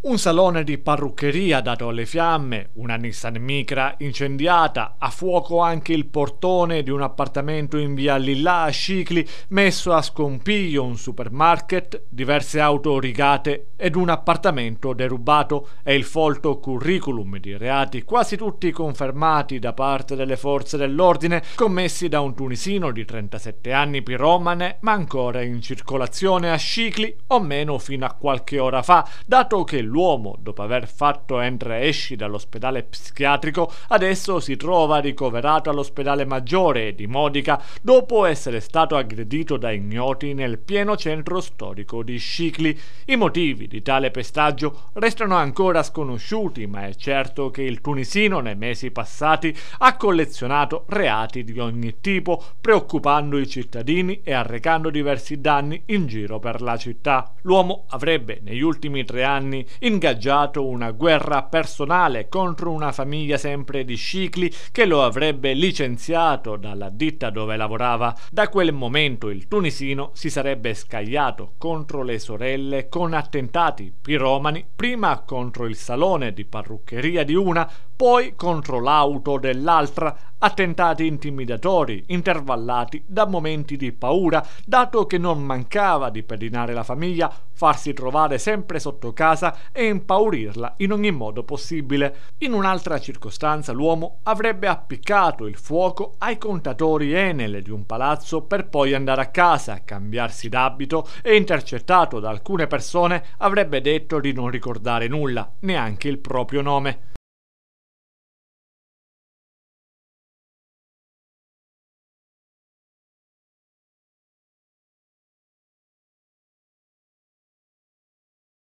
Un salone di parruccheria dato alle fiamme, una Nissan Micra incendiata, a fuoco anche il portone di un appartamento in via Lillà a Scicli, messo a scompiglio un supermarket, diverse auto rigate ed un appartamento derubato. E il folto curriculum di reati quasi tutti confermati da parte delle forze dell'ordine commessi da un tunisino di 37 anni piromane ma ancora in circolazione a Scicli o meno fino a qualche ora fa, dato che l'uomo, dopo aver fatto entra e esci dall'ospedale psichiatrico, adesso si trova ricoverato all'ospedale maggiore di Modica dopo essere stato aggredito da ignoti nel pieno centro storico di Scicli. I motivi di tale pestaggio restano ancora sconosciuti, ma è certo che il tunisino nei mesi passati ha collezionato reati di ogni tipo, preoccupando i cittadini e arrecando diversi danni in giro per la città. L'uomo avrebbe negli ultimi tre anni ingaggiato una guerra personale contro una famiglia sempre di Scicli che lo avrebbe licenziato dalla ditta dove lavorava. Da quel momento il tunisino si sarebbe scagliato contro le sorelle con attentati piromani, prima contro il salone di parruccheria di una, poi contro l'auto dell'altra, attentati intimidatori, intervallati da momenti di paura, dato che non mancava di pedinare la famiglia, farsi trovare sempre sotto casa e impaurirla in ogni modo possibile. In un'altra circostanza l'uomo avrebbe appiccato il fuoco ai contatori Enel di un palazzo per poi andare a casa, cambiarsi d'abito e intercettato da alcune persone avrebbe detto di non ricordare nulla, neanche il proprio nome.